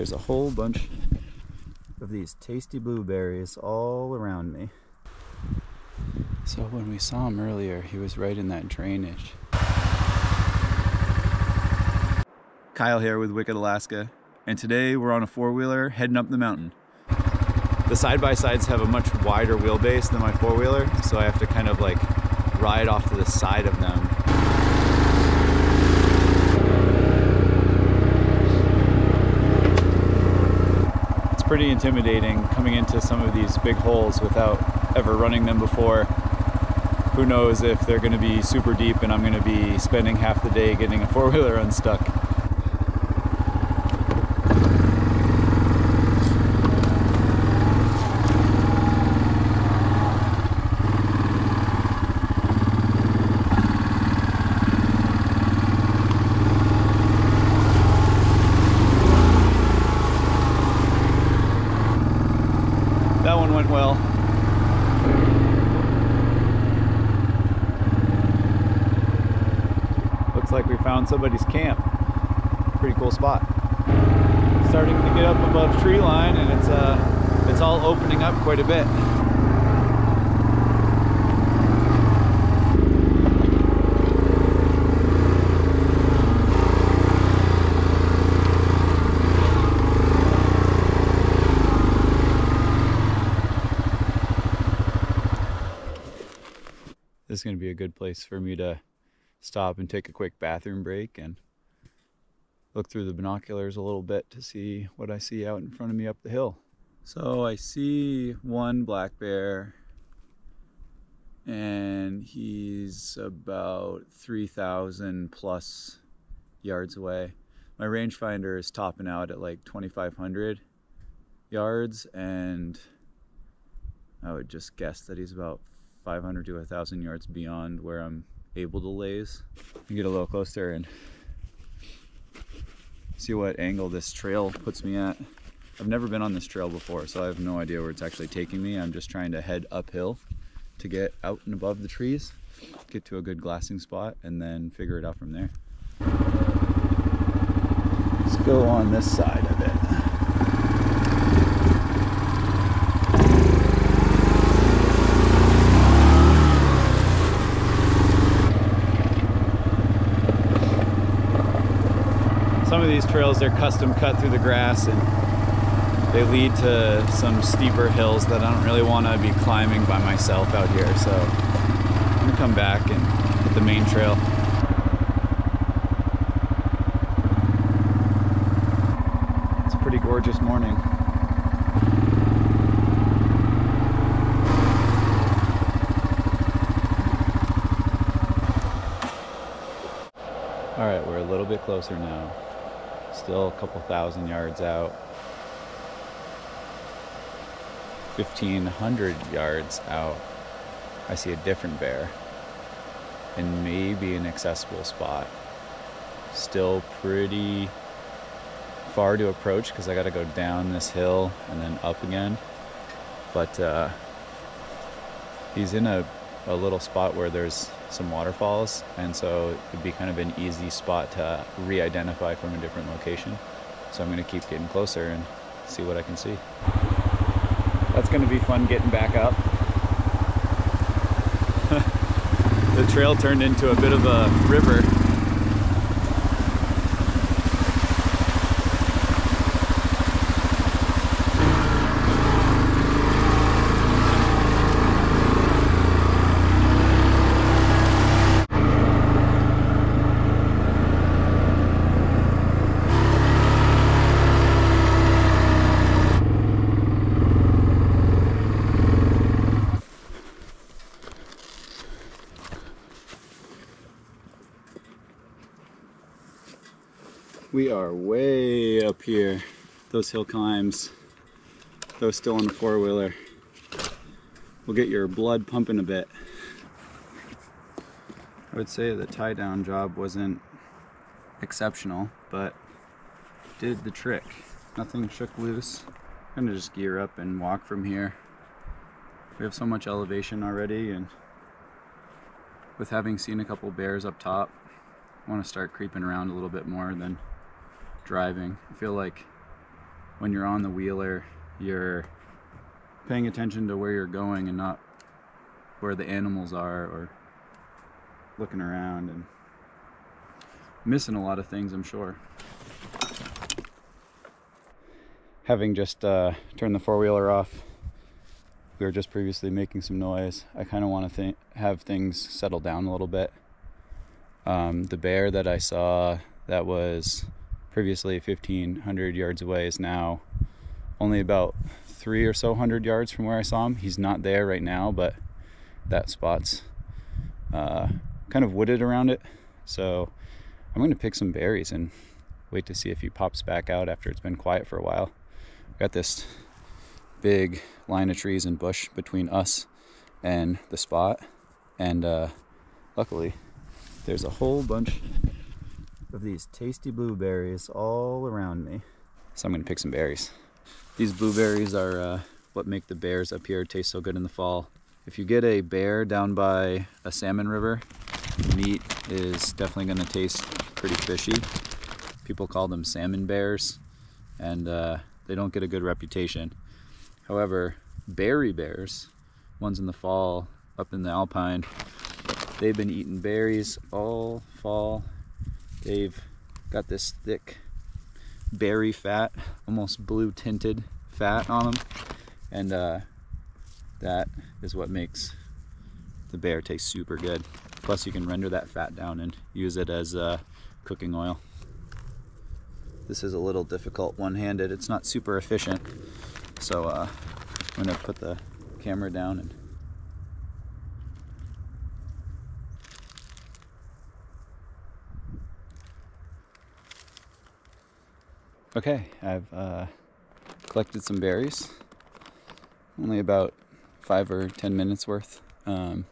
there's a whole bunch of these tasty blueberries all around me. So when we saw him earlier, he was right in that drainage. Kyle here with Wicked Alaska, and today we're on a four-wheeler heading up the mountain. The side-by-sides have a much wider wheelbase than my four-wheeler, so I have to kind of like ride off to the side of them. It's pretty intimidating coming into some of these big holes without ever running them before. Who knows if they're going to be super deep and I'm going to be spending half the day getting a four-wheeler unstuck. That one went well. Looks like we found somebody's camp. Pretty cool spot. Starting to get up above tree line and it's uh it's all opening up quite a bit. Is going to be a good place for me to stop and take a quick bathroom break and look through the binoculars a little bit to see what I see out in front of me up the hill. So I see one black bear and he's about 3,000 plus yards away. My rangefinder is topping out at like 2,500 yards and I would just guess that he's about 500 to 1,000 yards beyond where I'm able to laze. You get a little closer and see what angle this trail puts me at. I've never been on this trail before, so I have no idea where it's actually taking me. I'm just trying to head uphill to get out and above the trees, get to a good glassing spot, and then figure it out from there. Let's go on this side of it. some of these trails they're custom cut through the grass and they lead to some steeper hills that I don't really want to be climbing by myself out here so I'm gonna come back and hit the main trail. It's a pretty gorgeous morning. All right we're a little bit closer now still a couple thousand yards out. 1500 yards out i see a different bear and maybe an accessible spot. Still pretty far to approach because i got to go down this hill and then up again. But uh, he's in a, a little spot where there's some waterfalls and so it'd be kind of an easy spot to re-identify from a different location. So i'm going to keep getting closer and see what i can see. That's going to be fun getting back up. The trail turned into a bit of a river We are way up here. Those hill climbs, those still on the four wheeler, will get your blood pumping a bit. I would say the tie down job wasn't exceptional, but did the trick. Nothing shook loose. I'm gonna just gear up and walk from here. We have so much elevation already, and with having seen a couple bears up top, I want to start creeping around a little bit more than driving. I feel like when you're on the wheeler, you're paying attention to where you're going and not where the animals are or looking around and missing a lot of things, I'm sure. Having just uh, turned the four wheeler off, we were just previously making some noise. I kind of want to th- have things settle down a little bit. Um, the bear that I saw that was previously 1500 yards away is now only about three or so hundred yards from where I saw him. He's not there right now, but that spot's uh, kind of wooded around it. So I'm going to pick some berries and wait to see if he pops back out after it's been quiet for a while. Got this big line of trees and bush between us and the spot, and uh, luckily there's a whole bunch of these tasty blueberries all around me. So I'm going to pick some berries. These blueberries are uh, what make the bears up here taste so good in the fall. If you get a bear down by a salmon river, meat is definitely going to taste pretty fishy. People call them salmon bears, and uh, they don't get a good reputation. However, berry bears, ones in the fall up in the alpine, they've been eating berries all fall. They've got this thick berry fat, almost blue tinted fat on them, and uh, that is what makes the bear taste super good. Plus, you can render that fat down and use it as uh, cooking oil. This is a little difficult one-handed. It's not super efficient, so uh, I'm gonna put the camera down and Okay, I've uh, collected some berries. Only about five or ten minutes worth. Um,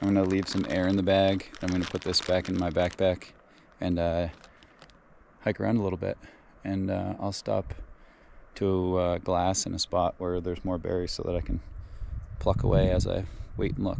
I'm gonna leave some air in the bag. I'm gonna put this back in my backpack and uh, hike around a little bit. And uh, I'll stop to a glass in a spot where there's more berries so that I can pluck away as I wait and look.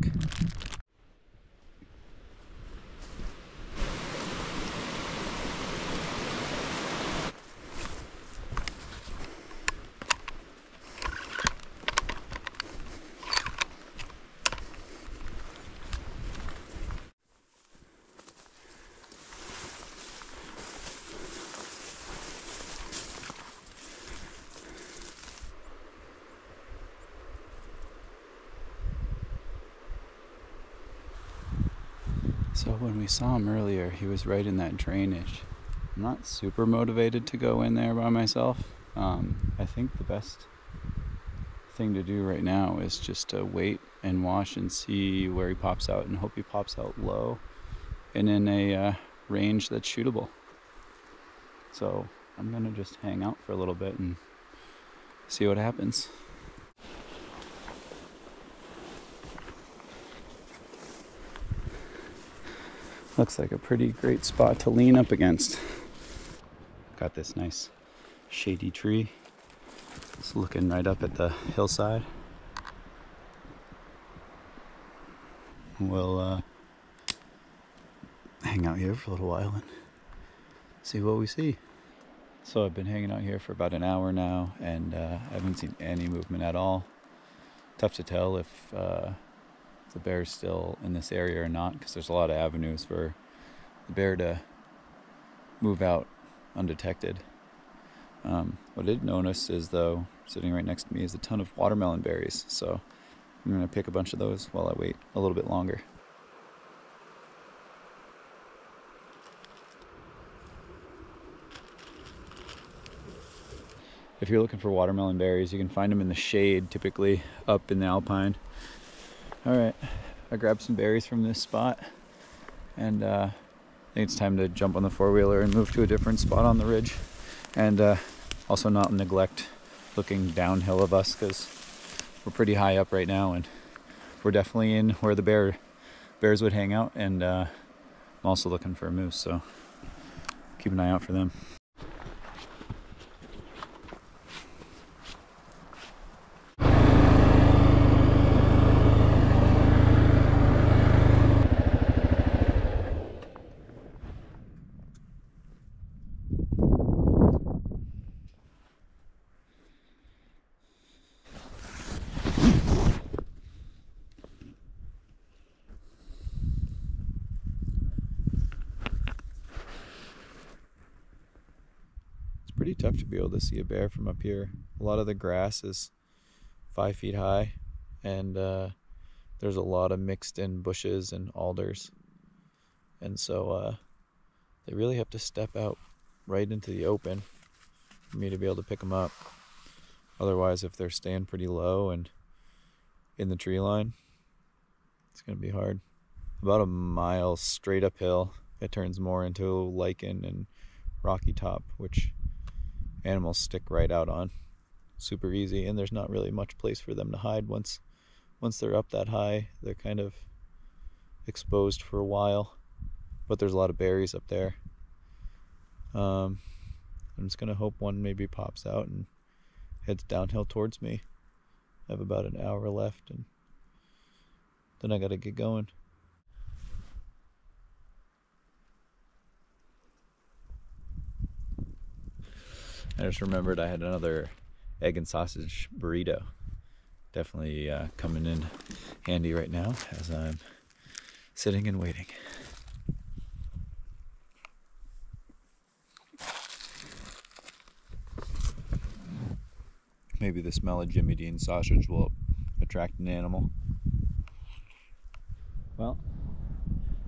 So when we saw him earlier, he was right in that drainage. I'm not super motivated to go in there by myself. Um, I think the best thing to do right now is just to wait and watch and see where he pops out and hope he pops out low and in a uh, range that's shootable. So I'm gonna just hang out for a little bit and see what happens. Looks like a pretty great spot to lean up against. Got this nice shady tree. It's looking right up at the hillside. We'll uh, hang out here for a little while and see what we see. So I've been hanging out here for about an hour now, and uh, I haven't seen any movement at all. Tough to tell if uh, the bear's still in this area or not, because there's a lot of avenues for the bear to move out undetected. Um, what I did notice is, though, sitting right next to me is a ton of watermelon berries. So I'm going to pick a bunch of those while I wait a little bit longer. If you're looking for watermelon berries, you can find them in the shade, typically up in the alpine. All right, I grabbed some berries from this spot, and uh, I think it's time to jump on the four wheeler and move to a different spot on the ridge, and uh, also not neglect looking downhill of us because we're pretty high up right now, and we're definitely in where the bear bears would hang out, and uh, I'm also looking for a moose, so keep an eye out for them. Pretty tough to be able to see a bear from up here. A lot of the grass is five feet high, and uh, there's a lot of mixed in bushes and alders. And so uh, they really have to step out right into the open for me to be able to pick them up. Otherwise, if they're staying pretty low and in the tree line, it's going to be hard. About a mile straight uphill, it turns more into lichen and rocky top, which animals stick right out on. Super easy, and there's not really much place for them to hide once once they're up that high. They're kind of exposed for a while, but there's a lot of berries up there. Um, I'm just gonna hope one maybe pops out and heads downhill towards me. I have about an hour left, and then I gotta get going. I just remembered I had another egg and sausage burrito. Definitely uh, coming in handy right now as I'm sitting and waiting. Maybe the smell of Jimmy Dean sausage will attract an animal. Well,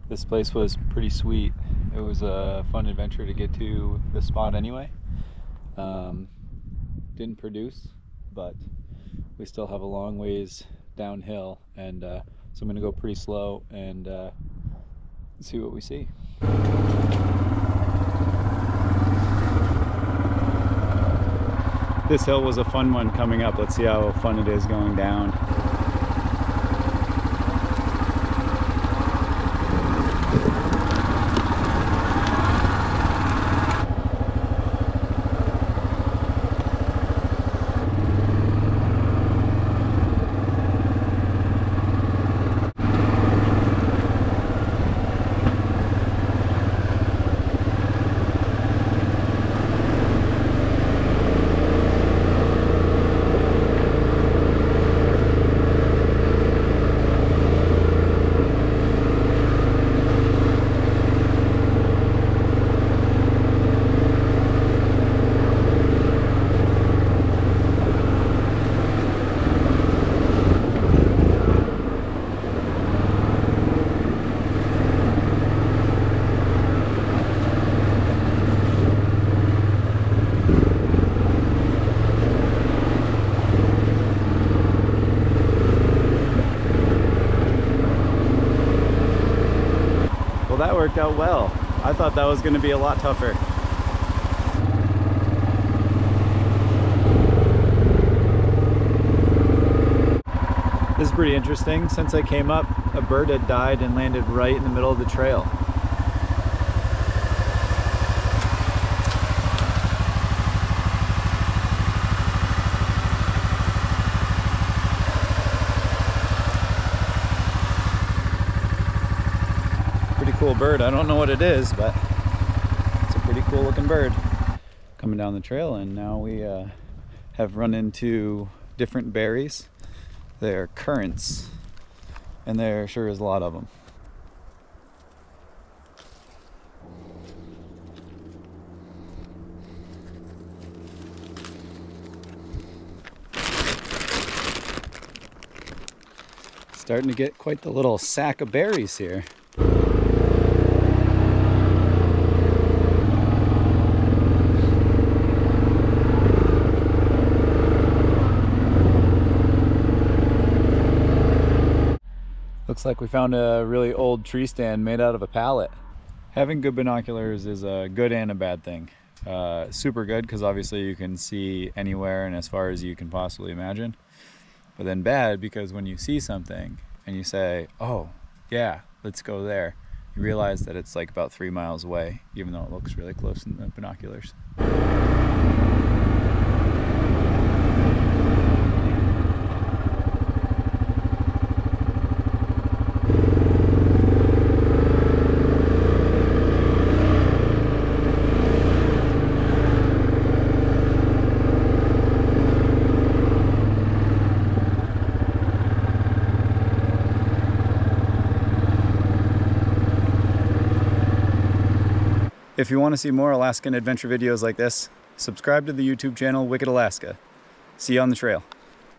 this place was pretty sweet. It was a fun adventure to get to the spot anyway. Um, didn't produce, but we still have a long ways downhill, and uh, so I'm going to go pretty slow and uh, see what we see. This hill was a fun one coming up. Let's see how fun it is going down. Well, that worked out well. I thought that was going to be a lot tougher. This is pretty interesting. Since I came up, a bird had died and landed right in the middle of the trail. Cool bird. I don't know what it is, but it's a pretty cool looking bird. Coming down the trail and now we uh, have run into different berries. They're currants and there sure is a lot of them. Starting to get quite the little sack of berries here. Looks like we found a really old tree stand made out of a pallet. Having good binoculars is a good and a bad thing. Uh, super good because obviously you can see anywhere and as far as you can possibly imagine. But then bad because when you see something and you say, oh, yeah, let's go there, you realize that it's like about three miles away, even though it looks really close in the binoculars. If you want to see more Alaskan adventure videos like this, subscribe to the YouTube channel Wicked Alaska. See you on the trail.